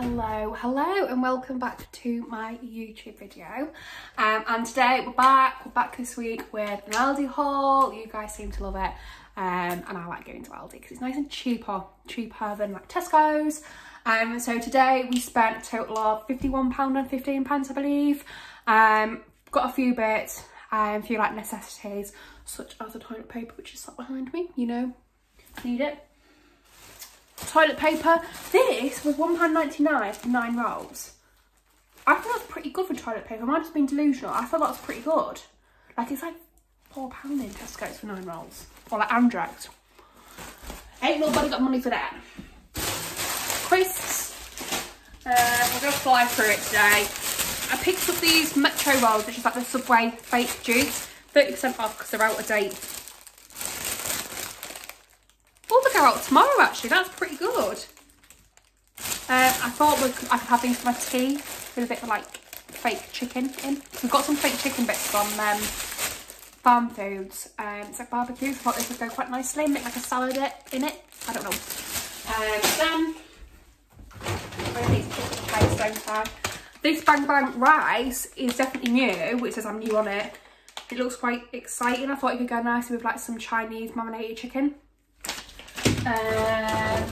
hello hello and welcome back to my youtube video. Um, and today we're back we're back this week with an aldi haul. You guys seem to love it. Um, and i like going to aldi because it's nice and cheaper cheaper than like tesco's. Um, so today we spent a total of 51 pound and 15 pence i believe. Um, got a few bits um, a few like necessities such as the toilet paper which is sat behind me you know. Need it toilet paper. This was £1.99 for nine rolls. I thought that's pretty good for toilet paper. I might have been delusional. I thought that was pretty good. Like, it's like £4 in Tesco's for nine rolls. Or like Andrex. Ain't nobody got money for that. Crisps. Uh, we're going to fly through it today. I picked up these Metro rolls, which is like the Subway fake juice. 30% off because they're out of date. They go out tomorrow actually. That's pretty good. Um, I thought we could, I could have these for my tea with a bit of like fake chicken in. We've got some fake chicken bits from um, Farm Foods. Um, it's like barbecue. I thought this would go quite nicely. Make like a salad in it. I don't know. Um, then this Bang Bang rice is definitely new. It says I'm new on it. It looks quite exciting. I thought it could go nicely with like some Chinese marinated chicken. Um,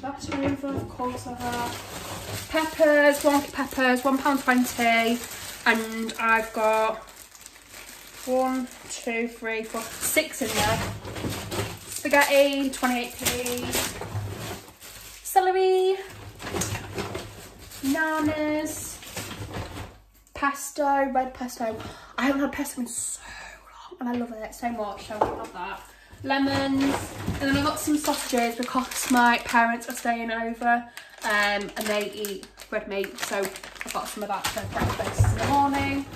that's of course I have peppers, wonky peppers, £1.20 and I've got one, two, three, four, six in there. Spaghetti, 28p. Celery, bananas, pesto, red pesto. I haven't had pesto in so long and I love it so much, so I love that lemons, and then I've got some sausages because my parents are staying over um, and they eat red meat, so I've got some of that for breakfast in the morning.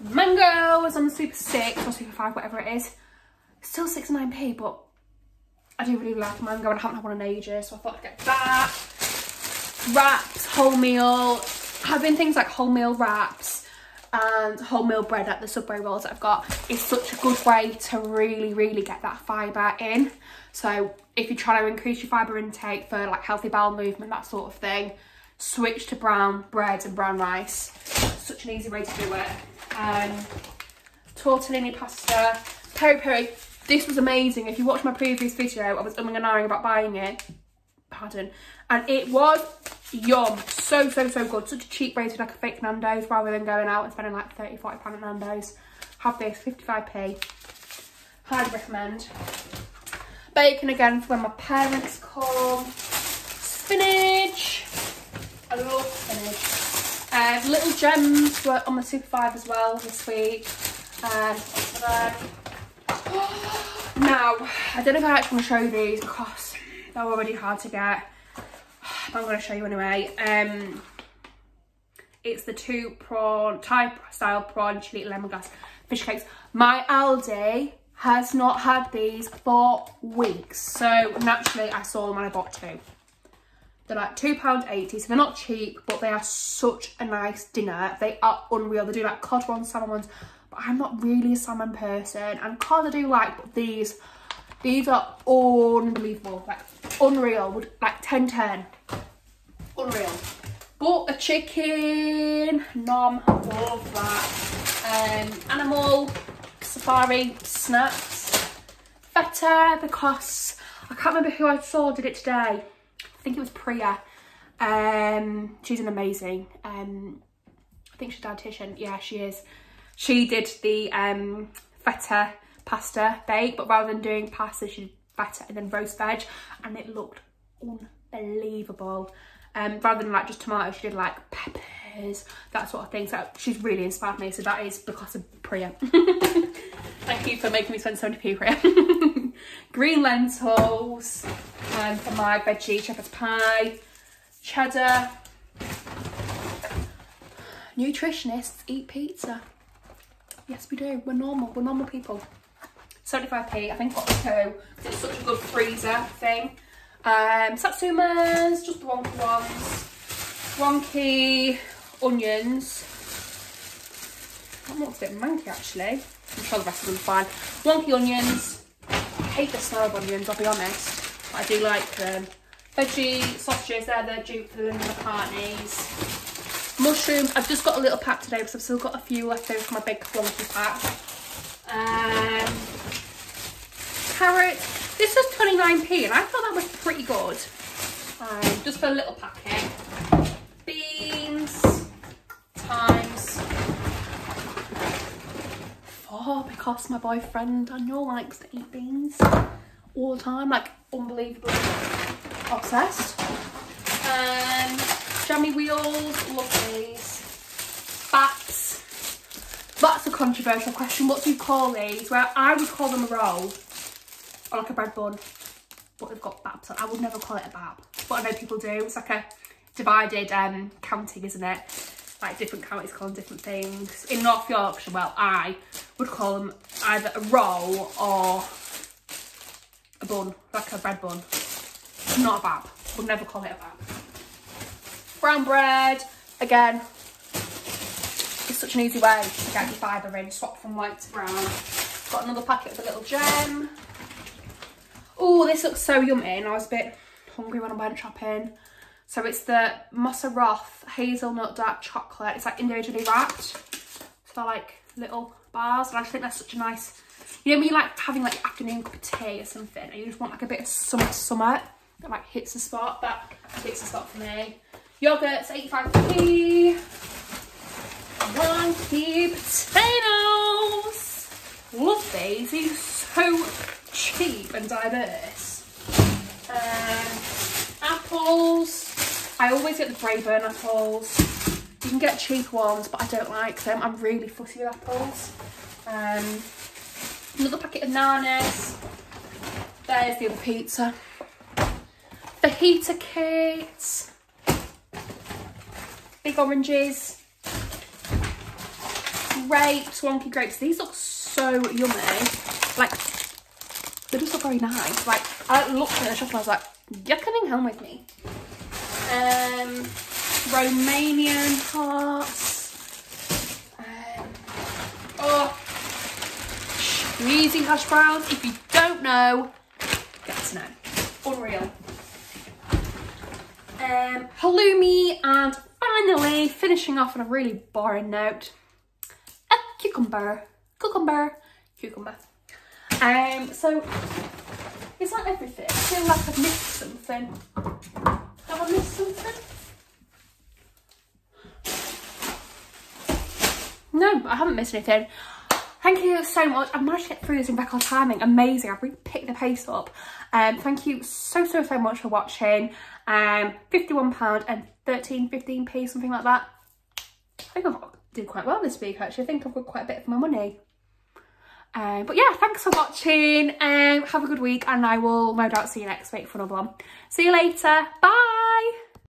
Mangoes on the Super 6 or Super 5, whatever it is. Still 69p, but I do really like mango and I haven't had one in ages, so I thought I'd get that. Wraps, wholemeal, having things like wholemeal wraps, and wholemeal bread at the Subway rolls I've got is such a good way to really, really get that fibre in. So if you're trying to increase your fibre intake for like healthy bowel movement, that sort of thing, switch to brown bread and brown rice. Such an easy way to do it. Um, tortellini pasta, peri peri. This was amazing. If you watched my previous video, I was umming and ahhing about buying it. Pardon. And it was Yum. So, so, so good. Such a cheap rate like a fake Nando's rather than going out and spending like 30, 40 pound at Nando's. Have this, 55p. Highly recommend. Bacon again for when my parents come. Spinach. I love spinach. Uh, little gems were on the Super 5 as well this week. Um, now, I don't know if I actually want to show these because they're already hard to get. I'm going to show you anyway. Um, it's the two prawn, Thai style prawn chili lemongrass fish cakes. My Aldi has not had these for weeks. So naturally I saw them and I bought two. They're like £2.80, so they're not cheap, but they are such a nice dinner. They are unreal. They do like cod ones, salmon ones, but I'm not really a salmon person. And cod I do like, but these, these are unbelievable, like unreal, like 10 10 unreal. But a chicken, nom, love that. Um, animal, safari, snacks, feta, because I can't remember who I saw did it today. I think it was Priya. Um, she's an amazing, um, I think she's a dietitian. Yeah, she is. She did the um, feta pasta bake, but rather than doing pasta, she did feta and then roast veg, and it looked unbelievable um, rather than like just tomatoes, she did like peppers, that sort of thing. So she's really inspired me. So that is because of Priya. Thank you for making me spend 70p, Priya. Green lentils um, for my veggie shepherd's pie. Cheddar. Nutritionists eat pizza. Yes, we do. We're normal. We're normal people. 75p. I think got two. It's such a good freezer thing. Um, satsumas, just the wonky ones. Wonky onions. That looks a bit manky actually. I'm sure the rest of them are fine. Wonky onions. I hate the smell of onions, I'll be honest. But I do like them. veggie sausages, they're the for the Linda McCartney's. Mushrooms, I've just got a little pack today because I've still got a few left over from my big clunky pack. Um, carrots, this was 29p and I thought that was pretty good. Um, just for a little packet. Beans, times four because my boyfriend Daniel likes to eat beans all the time, like unbelievably obsessed. Um, jammy wheels, love these. Bats. That's a controversial question. What do you call these? Well, I would call them a roll or like a bread bun, but they've got babs on. I would never call it a bab, but I know people do. It's like a divided um, counting, isn't it? Like different counties call them different things. In North Yorkshire, well, I would call them either a roll or a bun, like a bread bun. Not a bab. Would never call it a bab. Brown bread, again, it's such an easy way to get your fibre in. Swap from white to brown. Got another packet of the little gem. Oh, this looks so yummy and I was a bit hungry when I went shopping. So it's the Moser Roth Hazelnut Dark Chocolate. It's like individually wrapped. So they're like little bars and I just think that's such a nice, you know when you like having like afternoon cup of tea or something and you just want like a bit of summer summer that like hits the spot. That hits the spot for me. Yogurt's 85p. One key potatoes. Love these. These are so cheap and diverse. Um, apples. I always get the Braeburn apples. You can get cheap ones, but I don't like them. I'm really fussy with apples. Um, another packet of nanas. There's the other pizza. Fajita kit. Big oranges. Grapes, wonky grapes. These look so yummy. Like, very nice. Like, I looked in the shop and I was like, you're coming home with me. Um, Romanian hearts. Um, oh, cheesy hash browns. If you don't know, get to know. Unreal. Um, halloumi and finally finishing off on a really boring note, a cucumber, cucumber, cucumber. Um, so is that everything? I feel like I've missed something. Have I missed something? No, I haven't missed anything. Thank you so much. I've managed to get through this in record timing. Amazing. I've really picked the pace up. Um, thank you so, so, so much for watching. Um, £51 and 13, 15p, something like that. I think I've did quite well this week, actually. I think I've got quite a bit for my money. Um, but yeah, thanks for watching. Um, have a good week and I will no doubt see you next week for another one. See you later. Bye.